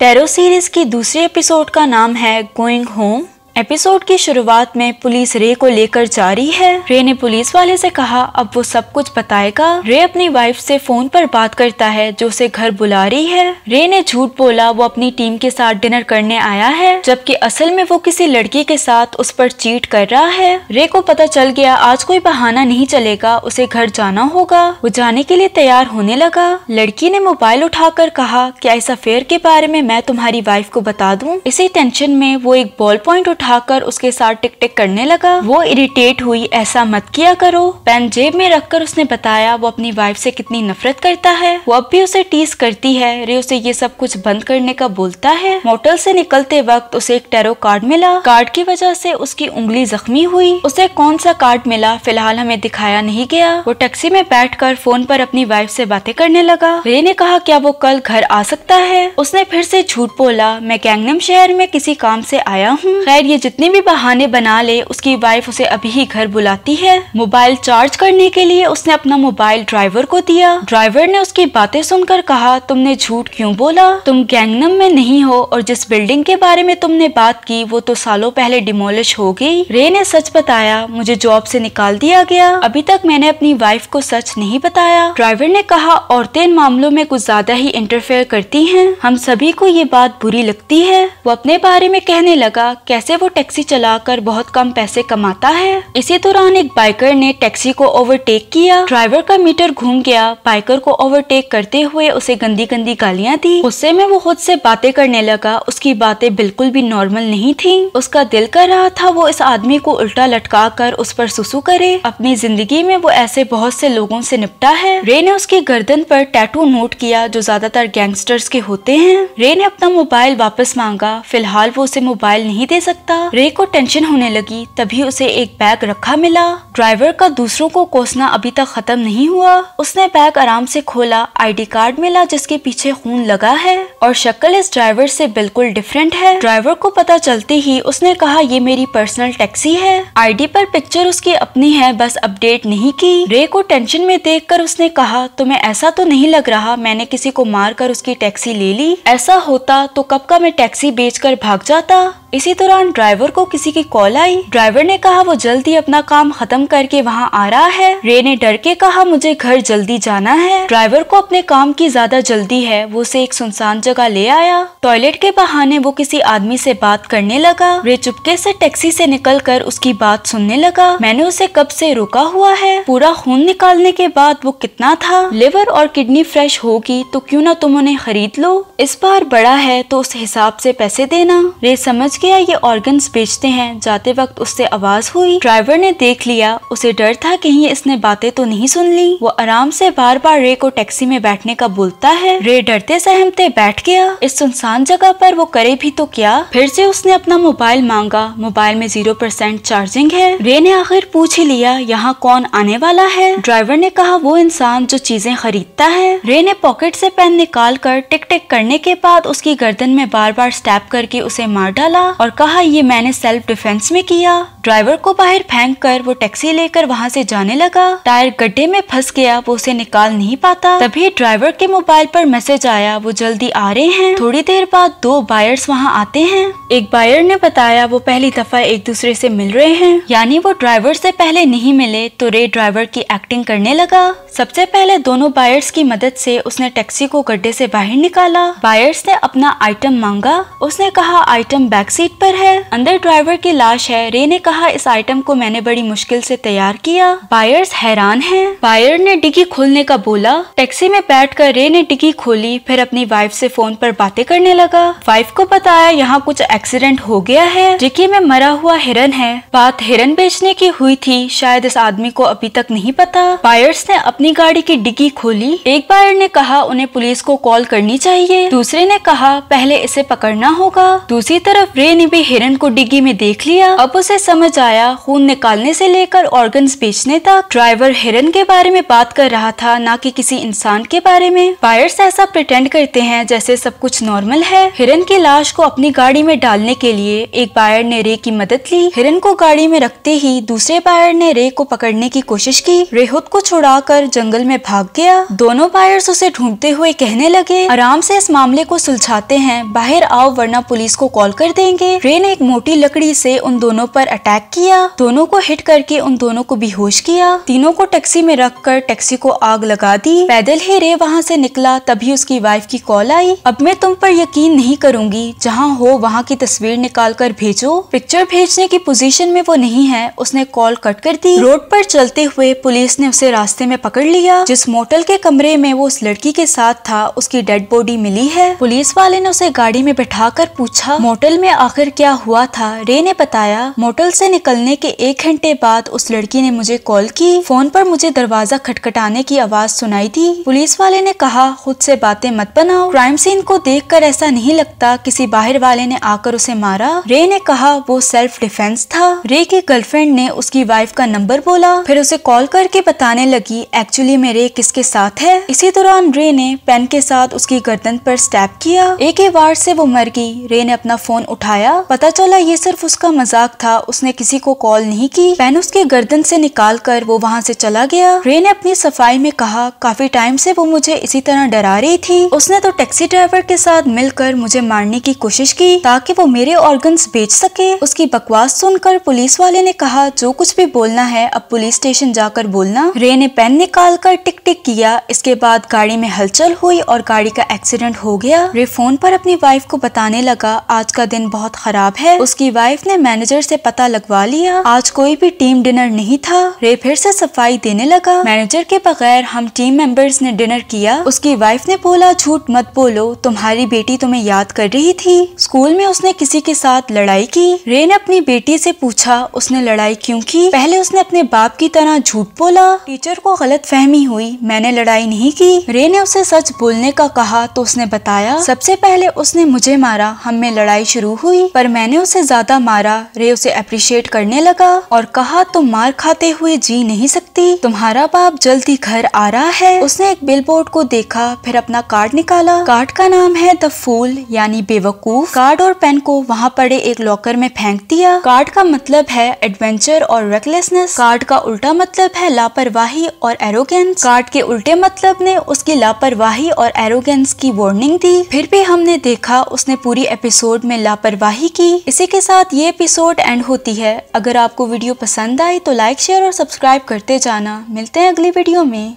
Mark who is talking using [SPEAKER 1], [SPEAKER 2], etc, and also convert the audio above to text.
[SPEAKER 1] Tarot series की दूसरे episode का नाम है गोइंग होम। एपिसोड की शुरुआत में पुलिस रे को लेकर जा रही है। रे ने पुलिस वाले से कहा, अब वो सब कुछ बताएगा। रे अपनी वाइफ से फ़ोन पर बात करता है, जो उसे घर बुला रही है। रे ने झूठ बोला, वो अपनी टीम के साथ डिनर करने आया है, जबकि असल में वो किसी लड़की के साथ उस पर चीट कर रहा है। रे को पता चल गया, आज कोई बहाना नहीं चलेगा, उसे घर जाना होगा। वो जाने के लिए तैयार होने लगा। लड़की ने मोबाइल उठाकर कहा, क्या इस अफेयर के बारे में मैं तुम्हारी वाइफ को बता दूँ? इसी टेंशन में वो एक बॉल पॉइंट उठा उठाकर उसके साथ टिक टिक करने लगा। वो इरिटेट हुई, ऐसा मत किया करो। पेन जेब में रखकर उसने बताया, वो अपनी वाइफ से कितनी नफरत करता है। वो अब भी उसे टीस करती है, रे उसे ये सब कुछ बंद करने का बोलता है। मोटल से निकलते वक्त उसे एक टेरो कार्ड मिला। कार्ड की वजह से उसकी उंगली जख्मी हुई। उसे कौन सा कार्ड मिला, फ़िलहाल हमें दिखाया नहीं गया। वो टैक्सी में बैठकर फ़ोन पर अपनी वाइफ से बातें करने लगा। रे ने कहा, क्या वो कल घर आ सकता है? उसने फिर से झूठ बोला, मैं कैंगनम शहर में किसी काम से आया हूँ। खैर, ये जितने भी बहाने बना ले, उसकी वाइफ उसे अभी ही घर बुलाती है। मोबाइल चार्ज करने के लिए उसने अपना मोबाइल ड्राइवर को दिया। ड्राइवर ने उसकी बातें सुनकर कहा, तुमने झूठ क्यों बोला? तुम गैंगनम में नहीं हो और जिस बिल्डिंग के बारे में तुमने बात की, वो तो सालों पहले डिमोलिश हो गई। रे ने सच बताया, मुझे जॉब से निकाल दिया गया। अभी तक मैंने अपनी वाइफ को सच नहीं बताया। ड्राइवर ने कहा, औरतें इन मामलों में कुछ ज़्यादा ही इंटरफेयर करती हैं। हम सभी को ये बात बुरी लगती है। वो अपने बारे में कहने लगा, कैसे वो टैक्सी चलाकर बहुत कम पैसे कमाता है। इसी दौरान एक बाइकर ने टैक्सी को ओवरटेक किया। ड्राइवर का मीटर घूम गया। बाइकर को ओवरटेक करते हुए उसे गंदी गंदी गालियाँ दी। गुस्से में वो खुद से बातें करने लगा। उसकी बातें बिल्कुल भी नॉर्मल नहीं थी। उसका दिल कर रहा था वो इस आदमी को उल्टा लटका कर उस पर सुसु करे। अपनी ज़िंदगी में वो ऐसे बहुत से लोगों से निपटा है। रे ने उसकी गर्दन पर टैटू नोट किया जो ज़्यादातर गैंगस्टर्स के होते हैं। रे ने अपना मोबाइल वापस मांगा। फ़िलहाल वो उसे मोबाइल नहीं दे सकता। रे को टेंशन होने लगी, तभी उसे एक बैग रखा मिला। ड्राइवर का दूसरों को कोसना अभी तक खत्म नहीं हुआ। उसने बैग आराम से खोला आईडी कार्ड मिला जिसके पीछे खून लगा है। और शक्ल इस ड्राइवर से बिल्कुल डिफरेंट है। ड्राइवर को पता चलते ही उसने कहा, ये मेरी पर्सनल टैक्सी है। आईडी पर पिक्चर उसकी अपनी है, बस अपडेट नहीं की। रे को टेंशन में देखकर उसने कहा, तुम्हें ऐसा तो नहीं लग रहा मैंने किसी को मार कर उसकी टैक्सी ले ली? ऐसा होता तो कब का मैं टैक्सी बेचकर भाग जाता? इसी दौरान ड्राइवर को किसी की कॉल आई। ड्राइवर ने कहा, वो जल्दी अपना काम खत्म करके वहाँ आ रहा है। रे ने डर के कहा, मुझे घर जल्दी जाना है। ड्राइवर को अपने काम की ज़्यादा जल्दी है। वो उसे एक सुनसान जगह ले आया। टॉयलेट के बहाने वो किसी आदमी से बात करने लगा। रे चुपके से टैक्सी से निकल कर उसकी बात सुनने लगा। मैंने उसे कब से रोका हुआ है? पूरा खून निकालने के बाद वो कितना था? लिवर और किडनी फ्रेश होगी तो क्यों ना तुम उन्हें खरीद लो? इस बार बड़ा है तो उस हिसाब से पैसे देना। रे समझ गया, ये ऑर्गन्स बेचते हैं। जाते वक्त उससे आवाज़ हुई। ड्राइवर ने देख लिया। उसे डर था कहीं इसने बातें तो नहीं सुन ली। वो आराम से बार बार रे को टैक्सी में बैठने का बोलता है। रे डरते सहमते बैठ गया। इस सुनसान जगह पर वो करे भी तो क्या? फिर से उसने अपना मोबाइल मांगा। मोबाइल में ज़ीरो परसेंट चार्जिंग है। रे ने आखिर पूछ ही लिया, यहाँ कौन आने वाला है? ड्राइवर ने कहा, वो इंसान जो चीज़ें खरीदता है। रे ने पॉकेट से पेन निकाल कर टिक टिक करने के बाद उसकी गर्दन में बार बार स्टैप करके उसे मार डाला और कहा ये मैंने सेल्फ डिफेंस में किया। ड्राइवर को बाहर फेंक कर वो टैक्सी लेकर वहाँ से जाने लगा। टायर गड्ढे में फंस गया, वो उसे निकाल नहीं पाता। तभी ड्राइवर के मोबाइल पर मैसेज आया, वो जल्दी आ रहे हैं। थोड़ी देर बाद दो बायर्स वहाँ आते हैं। एक बायर ने बताया, वो पहली दफ़ा एक दूसरे से मिल रहे हैं। यानी वो ड्राइवर से पहले नहीं मिले तो रे ड्राइवर की एक्टिंग करने लगा। सबसे पहले दोनों बायर्स की मदद से उसने टैक्सी को गड्ढे से बाहर निकाला। बायर्स ने अपना आइटम मांगा। उसने कहा आइटम बैक सीट पर है। अंदर ड्राइवर की लाश है। रे ने कहा, इस आइटम को मैंने बड़ी मुश्किल से तैयार किया। बायर्स हैरान हैं। बायर ने डिग्गी खोलने का बोला। टैक्सी में बैठकर रे ने डिग्गी खोली, फिर अपनी वाइफ से फ़ोन पर बातें करने लगा। वाइफ को बताया यहाँ कुछ एक्सीडेंट हो गया है। डिग्गी में मरा हुआ हिरन है। बात हिरन बेचने की हुई थी, शायद इस आदमी को अभी तक नहीं पता। बायर्स ने अपनी गाड़ी की डिग्गी खोली। एक बायर ने कहा, उन्हें पुलिस को कॉल करनी चाहिए। दूसरे ने कहा, पहले इसे पकड़ना होगा। दूसरी तरफ़ रे ने भी हिरन को डिग्गी में देख लिया। अब उसे समझ आया, खून निकालने से लेकर ऑर्गन बेचने तक। ड्राइवर हिरन के बारे में बात कर रहा था, न कि किसी इंसान के बारे में। बायर्स ऐसा प्रिटेंड करते हैं, जैसे सब कुछ नॉर्मल है। हिरन की लाश को अपनी गाड़ी में डालने के लिए एक बायर ने रे की मदद ली। हिरन को गाड़ी में रखते ही दूसरे बायर ने रे को पकड़ने की कोशिश की। रे खुद को छुड़ाकर जंगल में भाग गया। दोनों बायर्स उसे ढूंढते हुए कहने लगे, आराम से इस मामले को सुलझाते हैं। बाहर आओ, वरना पुलिस को कॉल कर देंगे। रे ने एक मोटी लकड़ी से उन दोनों पर अटैक किया। दोनों को हिट करके उन दोनों को बेहोश किया। तीनों को टैक्सी में रख कर टैक्सी को आग लगा दी। पैदल ही रे वहाँ से निकला, तभी उसकी वाइफ की कॉल आई। अब मैं तुम पर यकीन नहीं करूँगी। जहाँ हो, वहाँ की तस्वीर निकाल कर भेजो। पिक्चर भेजने की पोजीशन में वो नहीं है। उसने कॉल कट कर दी। रोड पर चलते हुए पुलिस ने उसे रास्ते में पकड़ लिया। जिस मोटल के कमरे में वो उस लड़की के साथ था, उसकी डेड बॉडी मिली है। पुलिस वाले ने उसे गाड़ी में बैठा कर पूछा मोटल में आखिर क्या हुआ? था। रे ने बताया, मोटल से निकलने के एक घंटे बाद उस लड़की ने मुझे कॉल की। फ़ोन पर मुझे दरवाज़ा खटखटाने की आवाज़ सुनाई थी पुलिस वाले ने कहा, खुद से बातें मत बनाओ। क्राइम सीन को देखकर ऐसा नहीं लगता किसी बाहर वाले ने आकर उसे मारा। रे ने कहा, वो सेल्फ डिफेंस था। रे की गर्लफ्रेंड ने उसकी वाइफ का नंबर बोला। फिर उसे कॉल करके बताने लगी, एक्चुअली में रे किसके साथ है? इसी दौरान रे ने पेन के साथ उसकी गर्दन पर स्टैप किया। एक ही वार से वो मर गई। रे ने अपना फ़ोन उठाया। पता चला ये सिर्फ़ उसका मज़ाक था। उसने किसी को कॉल नहीं की। पेन उसके गर्दन से निकाल कर वो वहाँ से चला गया। रे ने अपनी सफ़ाई में कहा, काफ़ी टाइम से वो मुझे इसी तरह डरा रही थी। उसने तो टैक्सी ड्राइवर के साथ मिलकर मुझे मारने की कोशिश की ताकि वो मेरे ऑर्गन्स बेच सके। उसकी बकवास सुनकर पुलिस वाले ने कहा, जो कुछ भी बोलना है, अब पुलिस स्टेशन जाकर बोलना। रे ने पेन निकाल कर टिक टिक किया। इसके बाद गाड़ी में हलचल हुई और गाड़ी का एक्सीडेंट हो गया। रे फ़ोन पर अपनी वाइफ को बताने लगा, आज का दिन बहुत खराब है। उसकी वाइफ ने मैनेजर से पता लगवा लिया। आज कोई भी टीम डिनर नहीं था। रे फिर से सफ़ाई देने लगा। मैनेजर के बगैर हम टीम मेंबर्स ने डिनर किया। उसकी वाइफ ने बोला, झूठ मत बोलो। तुम्हारी बेटी तुम्हें याद कर रही थी। स्कूल में उसने किसी के साथ लड़ाई की। रे ने अपनी बेटी से पूछा, उसने लड़ाई क्यों की? पहले उसने अपने बाप की तरह झूठ बोला। टीचर को गलत फहमी हुई। मैंने लड़ाई नहीं की। रे ने उसे सच बोलने का कहा तो उसने बताया। सबसे पहले उसने मुझे मारा। हम में लड़ाई शुरू हुई। पर मैंने उसे ज़्यादा मारा, रे उसे अप्रिशिएट करने लगा और कहा, तुम मार खाते हुए जी नहीं सकती। तुम्हारा बाप जल्दी घर आ रहा है। उसने एक बिल को देखा, फिर अपना कार्ड निकाला। कार्ड का नाम है द फूल यानी बेवकूफ़। कार्ड और पेन को वहाँ पड़े एक लॉकर में फेंक दिया। कार्ड का मतलब है एडवेंचर और रेकलेसनेस कार्ड का उल्टा मतलब है लापरवाही और एरोगेंस कार्ड के उल्टे मतलब ने उसकी लापरवाही और एरोगेंस की वार्निंग दी। फिर भी हमने देखा, उसने पूरी एपिसोड में लापरवाही की। इसी के साथ ये एपिसोड एंड होती है। अगर आपको वीडियो पसंद आई तो लाइक शेयर और सब्सक्राइब करते जाना। मिलते हैं अगली वीडियो में।